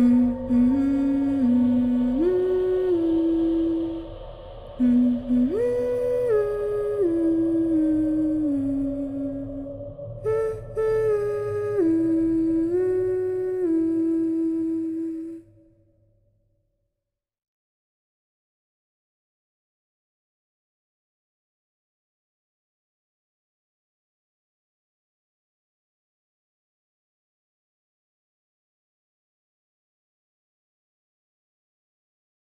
Mm-hmm.